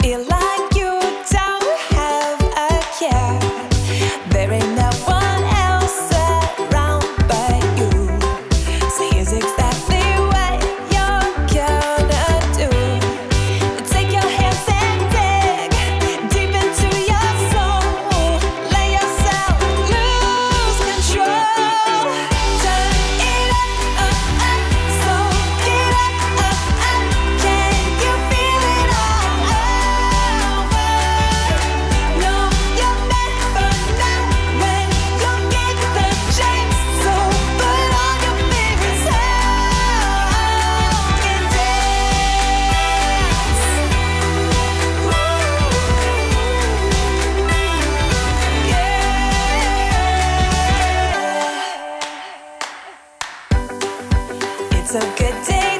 feel like you A good day